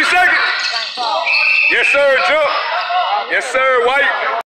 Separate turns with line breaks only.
30 seconds. Yes, sir, jump. Yes, sir, white.